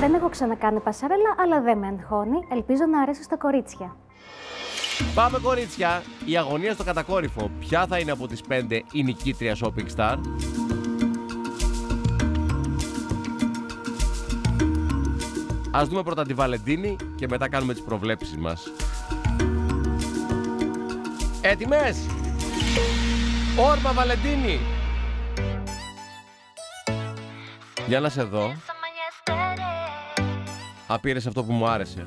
Δεν έχω ξανακάνει πασαρέλα, αλλά δεν με αγχώνει. Ελπίζω να αρέσει στα κορίτσια. Πάμε κορίτσια, η αγωνία στο κατακόρυφο. Ποια θα είναι από τις 5 η νικήτρια Shopping Star; Ας δούμε πρώτα τη Βαλεντίνη και μετά κάνουμε τις προβλέψεις μας. Έτοιμες! Όρμα Βαλεντίνη! Για να σε δω απήρες αυτό που μου άρεσε.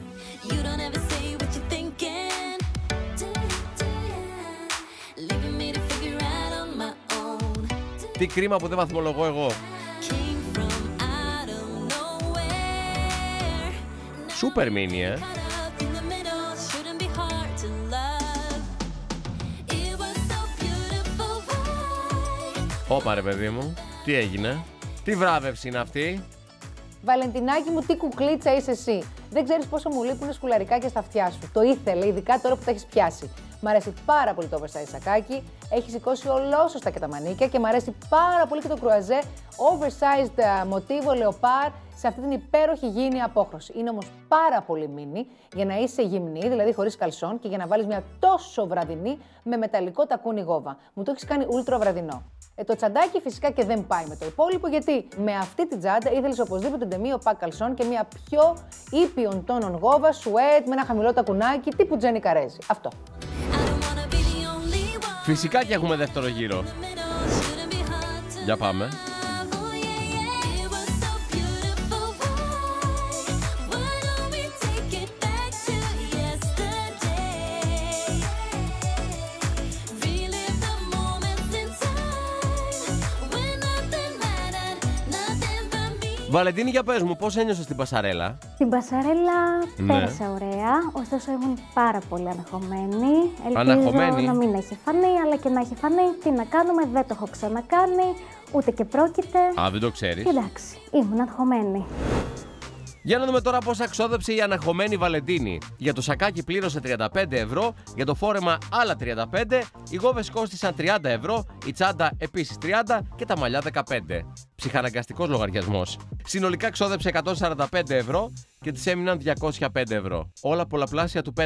Τι κρίμα που δεν βαθμολογώ εγώ. Σούπερ μίνι, ε. Ωπα παιδί μου, τι έγινε, τι βράβευση είναι αυτή; Βαλεντινάκι μου, τι κουκλίτσα είσαι εσύ. Δεν ξέρεις πόσο μου λείπουν σκουλαρικάκια στα αυτιά σου. Το ήθελε, ειδικά τώρα που τα έχεις πιάσει. Μ' αρέσει πάρα πολύ το oversize σακάκι. Έχει σηκώσει ολόσωστα και τα μανίκια και μ' αρέσει πάρα πολύ και το κρουαζέ oversized ε, μοτίβο λεοπάρ σε αυτή την υπέροχη γήινη απόχρωση. Είναι όμως πάρα πολύ μίνι για να είσαι γυμνή, δηλαδή χωρίς καλσόν και για να βάλεις μια τόσο βραδινή με μεταλλικό τακούνι γόβα. Μου το έχεις κάνει ultra βραδινό. Ε, το τσαντάκι φυσικά και δεν πάει με το υπόλοιπο, γιατί με αυτή την τσάντα ήθελες οπωσδήποτε ντεμίο πακ καλσόν και μια πιο ήπιον τόνων γόβα, σουέτ, με ένα χαμηλό τακουνάκι, τύπου Τζένι Καρέζη. Αυτό. Φυσικά και έχουμε δεύτερο γύρο. Middle, shouldn't be hard to Για πάμε. Βαλεντίνη, για πες μου, πώς ένιωσες την πασαρέλα; Την πασαρέλα Ναι. πέρασα ωραία, ωστόσο ήμουν πάρα πολύ αγχωμένη. Ελπίζω Αναγχωμένη. να μην έχει φανεί, αλλά και να έχει φανεί. Τι να κάνουμε, δεν το έχω ξανακάνει, ούτε και πρόκειται. Α, δεν το ξέρεις. Εντάξει, ήμουν αγχωμένη. Για να δούμε τώρα πόσα ξόδεψε η αναχωμένη Βαλεντίνη. Για το σακάκι πλήρωσε 35 ευρώ, για το φόρεμα άλλα 35, οι γόβες κόστησαν 30 ευρώ, η τσάντα επίσης 30 και τα μαλλιά 15. Ψυχαναγκαστικός λογαριασμός. Συνολικά ξόδεψε 145 ευρώ και της έμειναν 205 ευρώ. Όλα πολλαπλάσια του 5.